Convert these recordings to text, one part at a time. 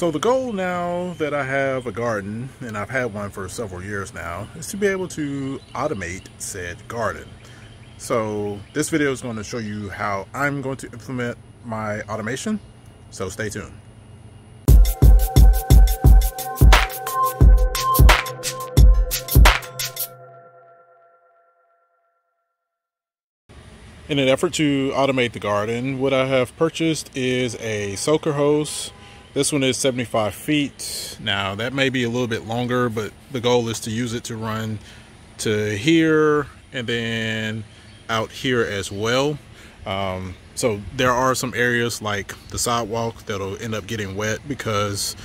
So the goal now that I have a garden, and I've had one for several years now, is to be able to automate said garden. So this video is going to show you how I'm going to implement my automation. So stay tuned. In an effort to automate the garden, what I have purchased is a soaker hose. This one is 75 feet. Now that may be a little bit longer, but the goal is to use it to run to here and then out here as well. Um, so there are some areas like the sidewalk that'll end up getting wet because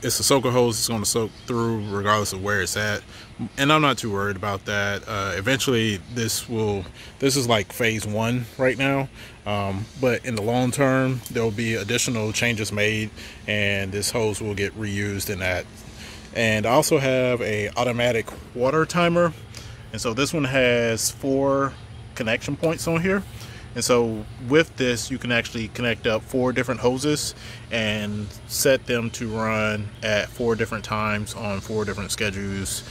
it's a soaker hose it's going to soak through regardless of where it's at. And i'm not too worried about that. Uh, eventually this will this is like phase one right now. Um, but in the long term there will be additional changes made and this hose will get reused in that. And i also have a automatic water timer. And so this one has four connection points on here and so with this, you can actually connect up four different hoses and set them to run at four different times on four different schedules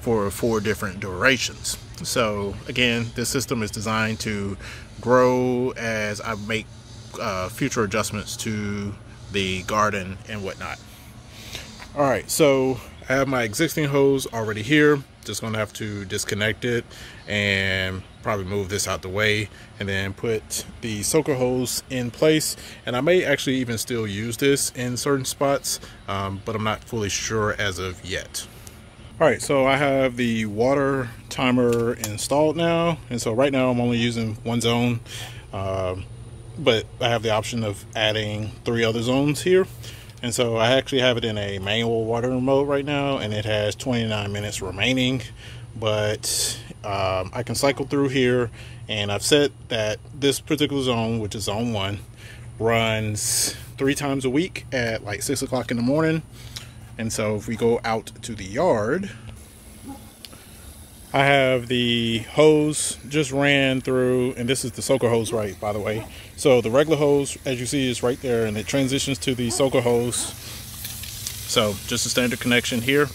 for four different durations. So again, this system is designed to grow as I make uh, future adjustments to the garden and whatnot. All right, so I have my existing hose already here. Just gonna have to disconnect it and probably move this out the way and then put the soaker hose in place. And I may actually even still use this in certain spots, um, but I'm not fully sure as of yet. All right, so I have the water timer installed now. And so right now I'm only using one zone, uh, but I have the option of adding three other zones here. And so I actually have it in a manual water mode right now and it has 29 minutes remaining. But um, I can cycle through here and I've set that this particular zone, which is zone one, runs three times a week at like six o'clock in the morning. And so if we go out to the yard, I have the hose just ran through, and this is the soaker hose, right, by the way. So the regular hose, as you see, is right there, and it transitions to the soaker hose. So just a standard connection here,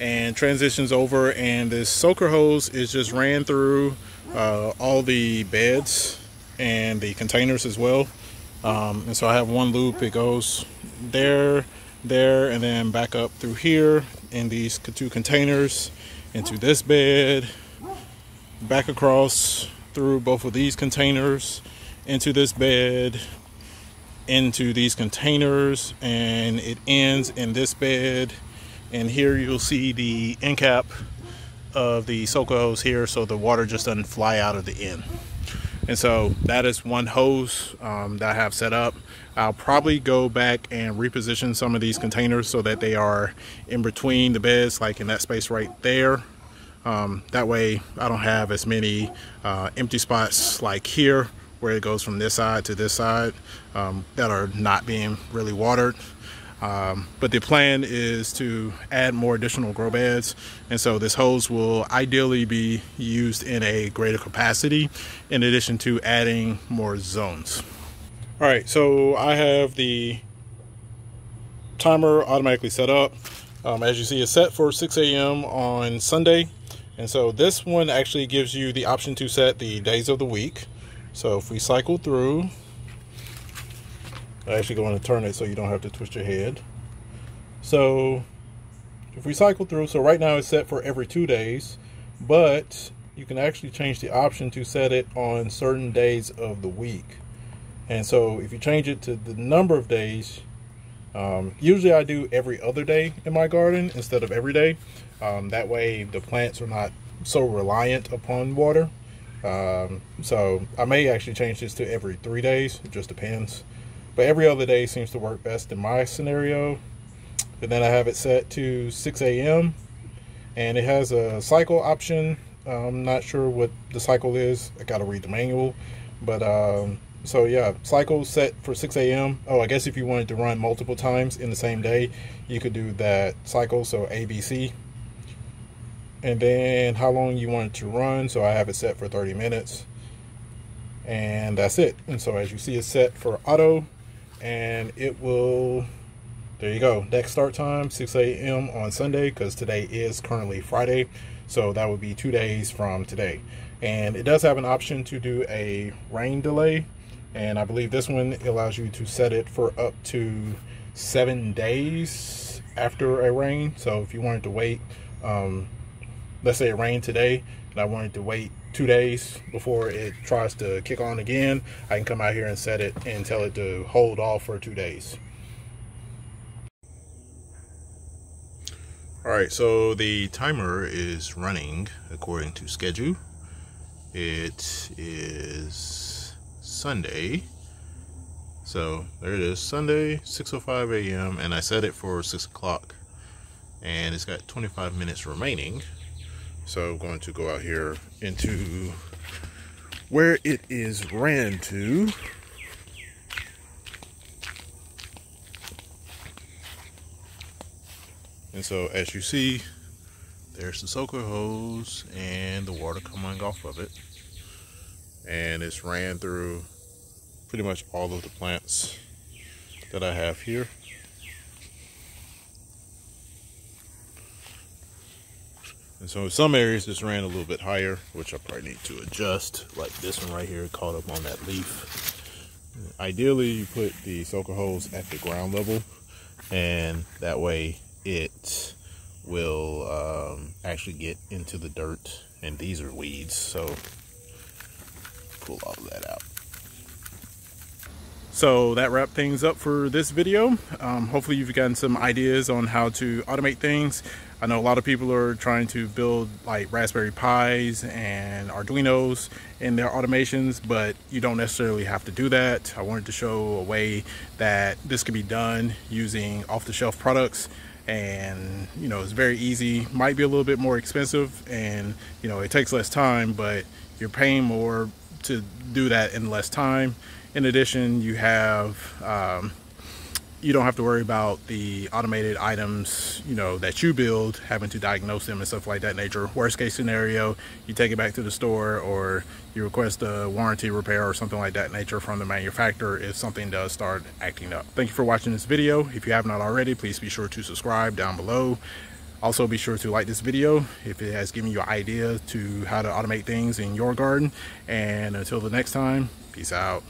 and transitions over, and this soaker hose is just ran through uh, all the beds and the containers as well. Um, and so I have one loop, it goes there, there, and then back up through here in these two containers into this bed, back across through both of these containers, into this bed, into these containers, and it ends in this bed. And here you'll see the end cap of the soaker hose here so the water just doesn't fly out of the end. And so that is one hose um, that I have set up. I'll probably go back and reposition some of these containers so that they are in between the beds, like in that space right there. Um, that way I don't have as many uh, empty spots like here where it goes from this side to this side um, that are not being really watered. Um, but the plan is to add more additional grow beds. And so this hose will ideally be used in a greater capacity in addition to adding more zones. All right, so I have the timer automatically set up. Um, as you see, it's set for 6 a.m. on Sunday. And so this one actually gives you the option to set the days of the week. So if we cycle through, I actually going to turn it so you don't have to twist your head. So if we cycle through, so right now it's set for every two days, but you can actually change the option to set it on certain days of the week. And so if you change it to the number of days, um, usually I do every other day in my garden instead of every day. Um, that way the plants are not so reliant upon water. Um, so I may actually change this to every three days. It just depends. But every other day seems to work best in my scenario. And then I have it set to 6 a.m. And it has a cycle option. I'm not sure what the cycle is. I got to read the manual. But um, so yeah, cycle set for 6 a.m. Oh, I guess if you wanted to run multiple times in the same day, you could do that cycle. So ABC. And then how long you want it to run. So I have it set for 30 minutes. And that's it. And so as you see, it's set for auto and it will there you go. Next start time, 6 a.m. on Sunday, because today is currently Friday. So that would be two days from today. And it does have an option to do a rain delay. And I believe this one allows you to set it for up to seven days after a rain. So if you wanted to wait, um, let's say it rained today, and I wanted to wait two days before it tries to kick on again, I can come out here and set it and tell it to hold off for two days. All right, so the timer is running according to schedule. It is Sunday. So there it is, Sunday, 6.05 a.m. And I set it for 6 o'clock. And it's got 25 minutes remaining. So I'm going to go out here into where it is ran to. And so as you see, there's the soaker hose and the water coming off of it. And it's ran through pretty much all of the plants that I have here. And so in some areas this ran a little bit higher, which I probably need to adjust, like this one right here caught up on that leaf. Ideally, you put the soaker hose at the ground level, and that way it will um, actually get into the dirt. And these are weeds, so pull all of that out. So that wrapped things up for this video. Um, hopefully you've gotten some ideas on how to automate things. I know a lot of people are trying to build like Raspberry Pis and Arduinos in their automations, but you don't necessarily have to do that. I wanted to show a way that this can be done using off-the-shelf products and you know it's very easy might be a little bit more expensive and you know it takes less time but you're paying more to do that in less time in addition you have um, you don't have to worry about the automated items, you know, that you build, having to diagnose them and stuff like that nature. Worst case scenario, you take it back to the store or you request a warranty repair or something like that nature from the manufacturer if something does start acting up. Thank you for watching this video. If you have not already, please be sure to subscribe down below. Also be sure to like this video if it has given you an idea to how to automate things in your garden. And until the next time, peace out.